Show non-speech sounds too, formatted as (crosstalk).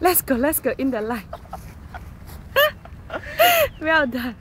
Let's go, let's go in the light. (laughs) well done.